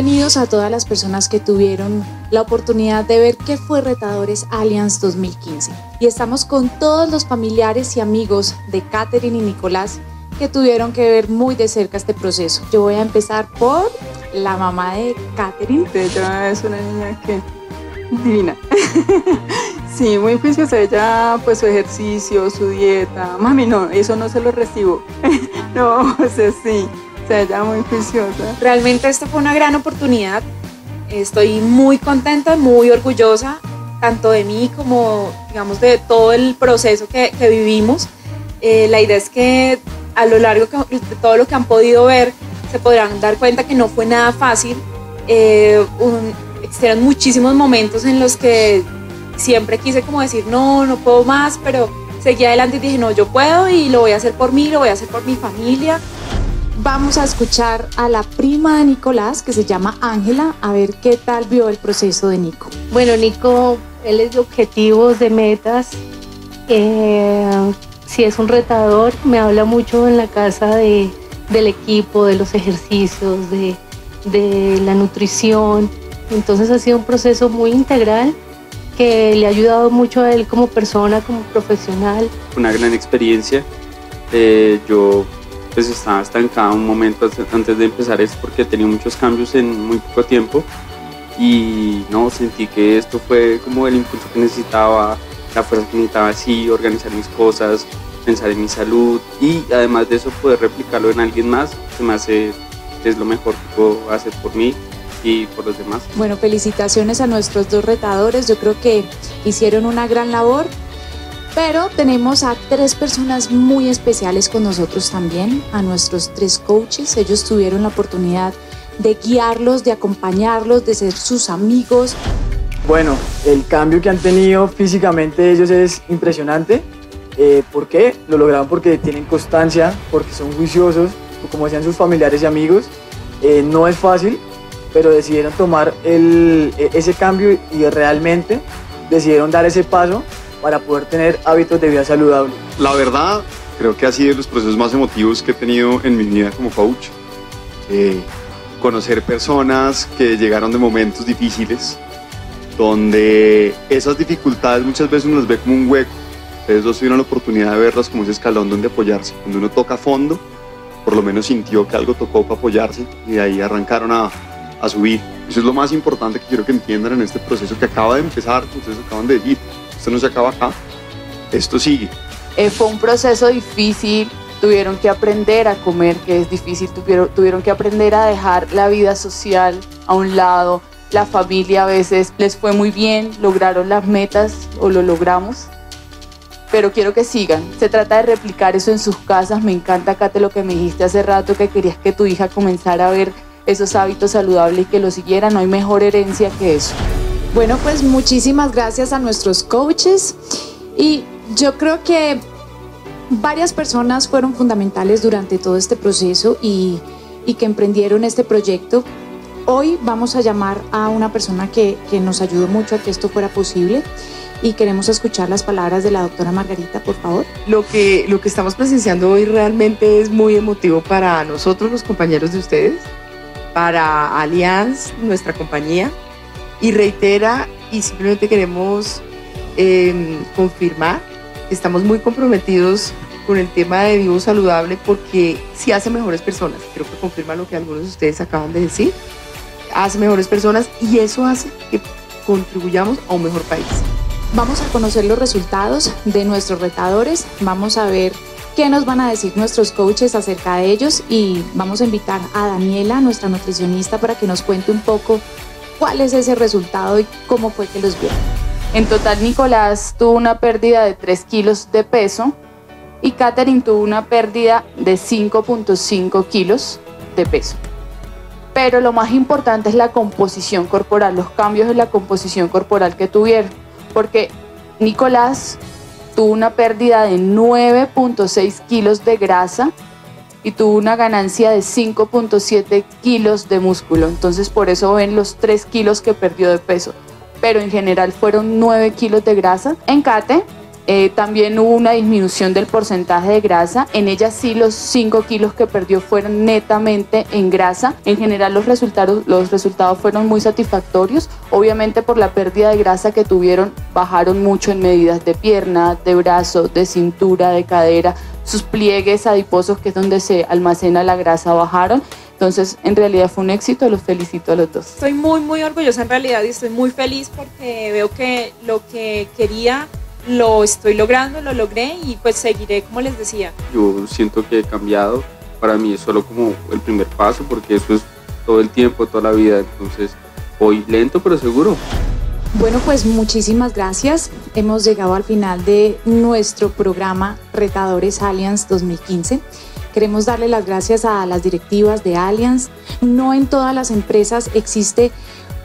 Bienvenidos a todas las personas que tuvieron la oportunidad de ver qué fue Retadores Alliance 2015. Y estamos con todos los familiares y amigos de Catherine y Nicolás que tuvieron que ver muy de cerca este proceso. Yo voy a empezar por la mamá de Catherine. Ella es una niña que divina. sí, muy juiciosa. Ella, pues su ejercicio, su dieta. Mami, no, eso no se lo recibo. no, o sea, sí. Sea, ella muy juiciosa. Realmente esta fue una gran oportunidad. Estoy muy contenta, muy orgullosa, tanto de mí como, digamos, de todo el proceso que, que vivimos. Eh, la idea es que a lo largo de todo lo que han podido ver, se podrán dar cuenta que no fue nada fácil. Eh, existieron muchísimos momentos en los que siempre quise como decir, no, no puedo más, pero seguí adelante y dije, no, yo puedo y lo voy a hacer por mí, lo voy a hacer por mi familia. Vamos a escuchar a la prima de Nicolás, que se llama Ángela, a ver qué tal vio el proceso de Nico. Bueno, Nico, él es de objetivos, de metas. Eh, si es un retador, me habla mucho en la casa de, del equipo, de los ejercicios, de, de la nutrición. Entonces ha sido un proceso muy integral que le ha ayudado mucho a él como persona, como profesional. Una gran experiencia. Eh, yo pues estaba estancado un momento antes de empezar esto porque tenía muchos cambios en muy poco tiempo. Y no sentí que esto fue como el impulso que necesitaba la fuerza que necesitaba así, organizar mis cosas, pensar en mi salud. Y además de eso poder replicarlo en alguien más, se me hace, es lo mejor que puedo hacer por mí y por los demás. Bueno, felicitaciones a nuestros dos retadores, yo creo que hicieron una gran labor, pero tenemos a tres personas muy especiales con nosotros también, a nuestros tres coaches, ellos tuvieron la oportunidad de guiarlos, de acompañarlos, de ser sus amigos, bueno, el cambio que han tenido físicamente ellos es impresionante. Eh, ¿Por qué? Lo lograron porque tienen constancia, porque son juiciosos, como decían sus familiares y amigos. Eh, no es fácil, pero decidieron tomar el, e, ese cambio y realmente decidieron dar ese paso para poder tener hábitos de vida saludable. La verdad, creo que ha sido los procesos más emotivos que he tenido en mi vida como coach. Eh, conocer personas que llegaron de momentos difíciles, donde esas dificultades muchas veces uno las ve como un hueco. Ustedes dos tuvieron la oportunidad de verlas como ese escalón donde apoyarse. Cuando uno toca fondo, por lo menos sintió que algo tocó para apoyarse y de ahí arrancaron a, a subir. Eso es lo más importante que quiero que entiendan en este proceso que acaba de empezar, ustedes acaban de decir. Esto no se acaba acá, esto sigue. Eh, fue un proceso difícil, tuvieron que aprender a comer, que es difícil, tuvieron, que aprender a dejar la vida social a un lado, la familia a veces les fue muy bien, lograron las metas o lo logramos, pero quiero que sigan. Se trata de replicar eso en sus casas. Me encanta, Kate, lo que me dijiste hace rato, que querías que tu hija comenzara a ver esos hábitos saludables y que lo siguiera. No hay mejor herencia que eso. Bueno, pues muchísimas gracias a nuestros coaches. Y yo creo que varias personas fueron fundamentales durante todo este proceso y, que emprendieron este proyecto. Hoy vamos a llamar a una persona que, que, nos ayudó mucho a que esto fuera posible y queremos escuchar las palabras de la doctora Margarita, por favor. Lo que, lo que estamos presenciando hoy realmente es muy emotivo para nosotros, los compañeros de ustedes, para Allianz, nuestra compañía, y reitera y simplemente queremos eh, confirmar que estamos muy comprometidos con el tema de vivo saludable porque sí hace mejores personas. Creo que confirma lo que algunos de ustedes acaban de decir hace mejores personas y eso hace que contribuyamos a un mejor país. Vamos a conocer los resultados de nuestros retadores, vamos a ver qué nos van a decir nuestros coaches acerca de ellos y vamos a invitar a Daniela, nuestra nutricionista, para que nos cuente un poco cuál es ese resultado y cómo fue que los vio. En total, Nicolás tuvo una pérdida de 3 kilos de peso y Katherine tuvo una pérdida de 5.5 kilos de peso pero lo más importante es la composición corporal, los cambios en la composición corporal que tuvieron, porque Nicolás tuvo una pérdida de 9.6 kilos de grasa y tuvo una ganancia de 5.7 kilos de músculo, entonces por eso ven los 3 kilos que perdió de peso, pero en general fueron 9 kilos de grasa. En Kate Eh, también hubo una disminución del porcentaje de grasa. En ella sí los 5 kilos que perdió fueron netamente en grasa. En general los resultados, los resultados fueron muy satisfactorios. Obviamente por la pérdida de grasa que tuvieron bajaron mucho en medidas de pierna, de brazo, de cintura, de cadera. Sus pliegues adiposos, que es donde se almacena la grasa, bajaron. Entonces, en realidad fue un éxito, los felicito a los dos. Estoy muy, muy orgullosa en realidad y estoy muy feliz porque veo que lo que quería lo estoy logrando, lo logré y pues seguiré como les decía. Yo siento que he cambiado, para mí es solo como el primer paso porque eso es todo el tiempo, toda la vida, entonces voy lento pero seguro. Bueno, pues muchísimas gracias. Hemos llegado al final de nuestro programa Retadores Alliance 2015. Queremos darle las gracias a las directivas de Allianz. No en todas las empresas existe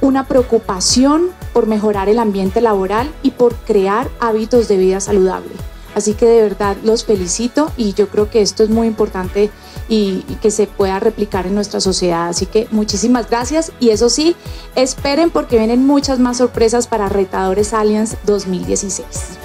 una preocupación por mejorar el ambiente laboral y por crear hábitos de vida saludable. Así que de verdad los felicito y yo creo que esto es muy importante y, que se pueda replicar en nuestra sociedad. Así que muchísimas gracias y eso sí, esperen porque vienen muchas más sorpresas para Retadores Alliance 2016.